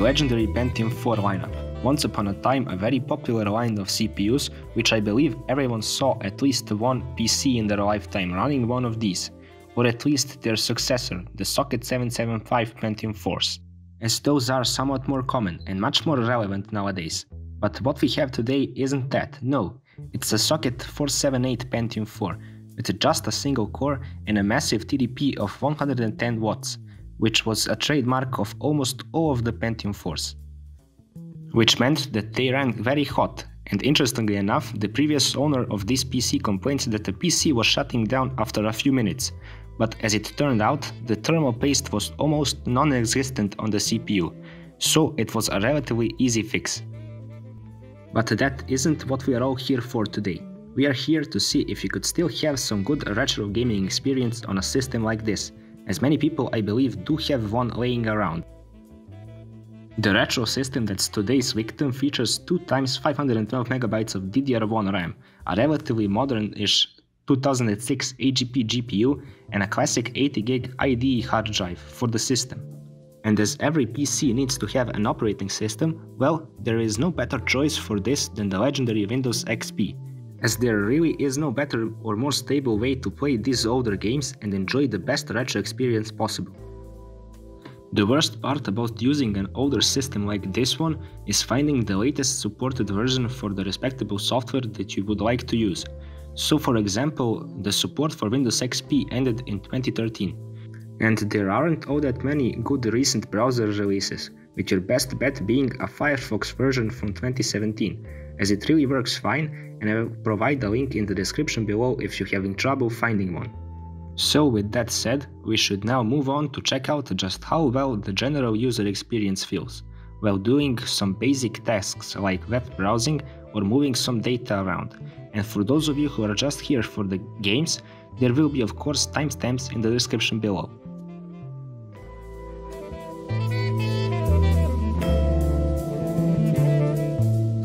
legendary Pentium 4 lineup. Once upon a time, a very popular line of CPUs, which I believe everyone saw at least one PC in their lifetime running one of these, or at least their successor, the Socket 775 Pentium 4s, as those are somewhat more common and much more relevant nowadays. But what we have today isn't that, no, it's a Socket 478 Pentium 4 with just a single core and a massive TDP of 110 watts, which was a trademark of almost all of the Pentium 4s. Which meant that they ran very hot, and interestingly enough, the previous owner of this PC complained that the PC was shutting down after a few minutes, but as it turned out, the thermal paste was almost non-existent on the CPU, so it was a relatively easy fix. But that isn't what we are all here for today. We are here to see if you could still have some good retro gaming experience on a system like this, as many people I believe do have one laying around. The retro system that's today's victim features 2 times 512MB of DDR1 RAM, a relatively modern-ish 2006 AGP GPU and a classic 80GB IDE hard drive for the system. And as every PC needs to have an operating system, well, there is no better choice for this than the legendary Windows XP, as there really is no better or more stable way to play these older games and enjoy the best retro experience possible. The worst part about using an older system like this one is finding the latest supported version for the respectable software that you would like to use. So for example, the support for Windows XP ended in 2013, and there aren't all that many good recent browser releases, with your best bet being a Firefox version from 2017, as it really works fine and I will provide a link in the description below if you're having trouble finding one. So with that said, we should now move on to check out just how well the general user experience feels, while doing some basic tasks like web browsing or moving some data around. And for those of you who are just here for the games, there will be of course timestamps in the description below.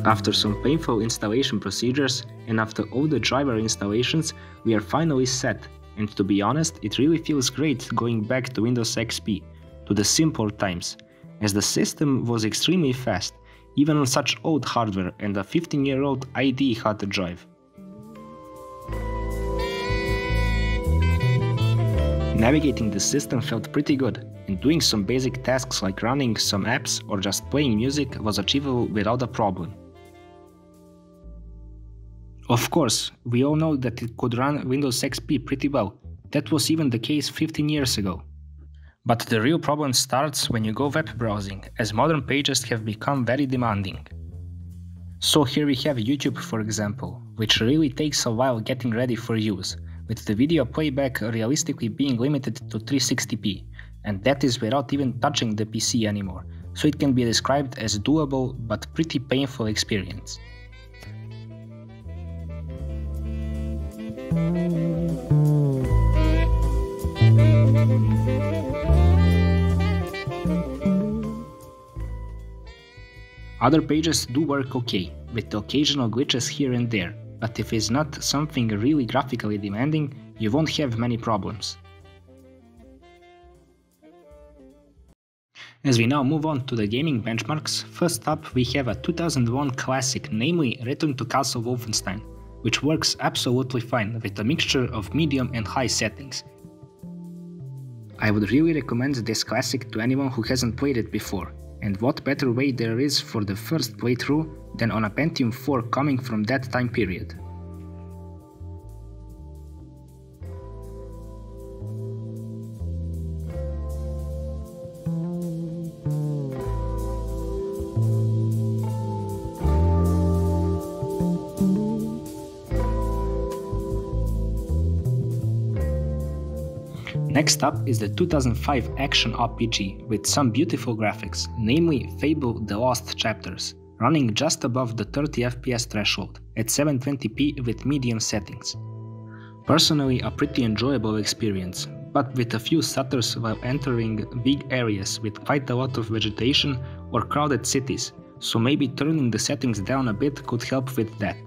After some painful installation procedures and after all the driver installations, we are finally set, and to be honest, it really feels great going back to Windows XP, to the simpler times, as the system was extremely fast, even on such old hardware and a 15 year old IDE hard drive. Navigating the system felt pretty good, and doing some basic tasks like running some apps or just playing music was achievable without a problem. Of course, we all know that it could run Windows XP pretty well. That was even the case 15 years ago. But the real problem starts when you go web browsing, as modern pages have become very demanding. So here we have YouTube for example, which really takes a while getting ready for use, with the video playback realistically being limited to 360p, and that is without even touching the PC anymore, so it can be described as doable but pretty painful experience. Other pages do work okay, with occasional glitches here and there, but if it's not something really graphically demanding, you won't have many problems. As we now move on to the gaming benchmarks, first up we have a 2001 classic, namely Return to Castle Wolfenstein, which works absolutely fine with a mixture of medium and high settings. I would really recommend this classic to anyone who hasn't played it before, and what better way there is for the first playthrough than on a Pentium 4 coming from that time period. Next up is the 2005 action RPG with some beautiful graphics, namely Fable The Lost Chapters, running just above the 30 FPS threshold at 720p with medium settings. Personally a pretty enjoyable experience, but with a few stutters while entering big areas with quite a lot of vegetation or crowded cities, so maybe turning the settings down a bit could help with that.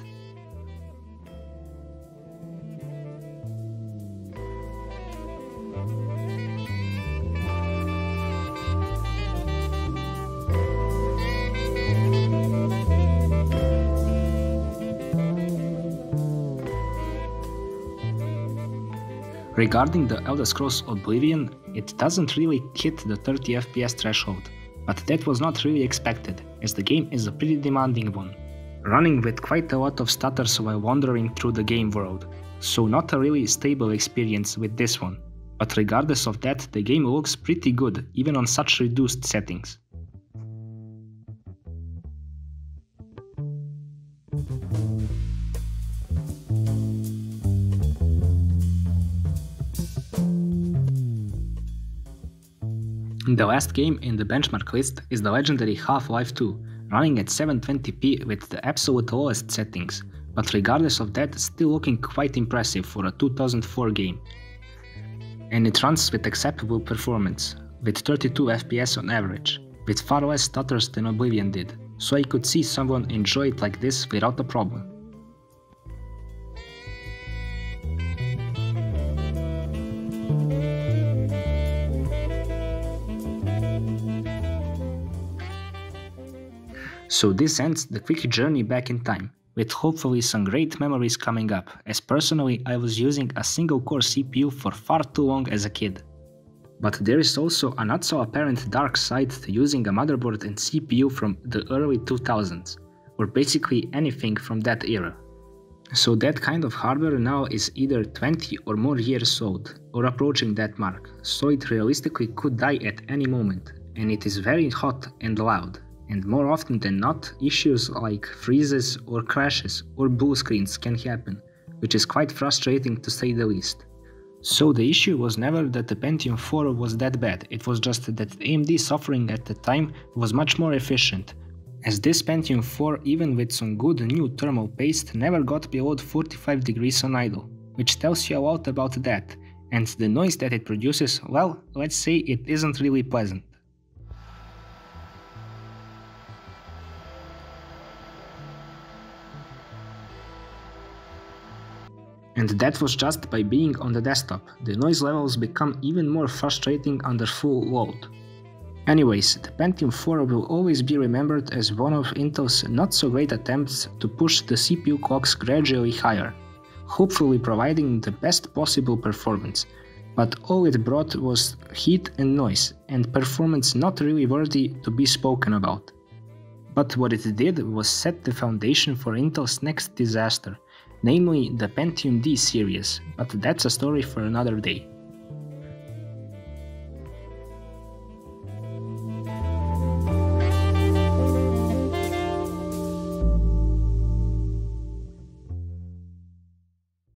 Regarding the Elder Scrolls Oblivion, it doesn't really hit the 30 FPS threshold, but that was not really expected, as the game is a pretty demanding one, running with quite a lot of stutters while wandering through the game world, so not a really stable experience with this one. But regardless of that, the game looks pretty good even on such reduced settings. The last game in the benchmark list is the legendary Half-Life 2, running at 720p with the absolute lowest settings, but regardless of that still looking quite impressive for a 2004 game. And it runs with acceptable performance, with 32 FPS on average, with far less stutters than Oblivion did, so I could see someone enjoy it like this without a problem. So this ends the quick journey back in time, with hopefully some great memories coming up, as personally I was using a single core CPU for far too long as a kid. But there is also a not so apparent dark side to using a motherboard and CPU from the early 2000s, or basically anything from that era. So that kind of hardware now is either 20 or more years old, or approaching that mark, so it realistically could die at any moment, and it is very hot and loud, and more often than not, issues like freezes or crashes or blue screens can happen, which is quite frustrating to say the least. So the issue was never that the Pentium 4 was that bad, it was just that AMD's offering at the time was much more efficient, as this Pentium 4 even with some good new thermal paste never got below 45 degrees on idle, which tells you a lot about that, and the noise that it produces, well, let's say it isn't really pleasant. And that was just by being on the desktop, the noise levels become even more frustrating under full load. Anyways, the Pentium 4 will always be remembered as one of Intel's not so great attempts to push the CPU clocks gradually higher, hopefully providing the best possible performance, but all it brought was heat and noise, and performance not really worthy to be spoken about. But what it did was set the foundation for Intel's next disaster, namely the Pentium D series, but that's a story for another day.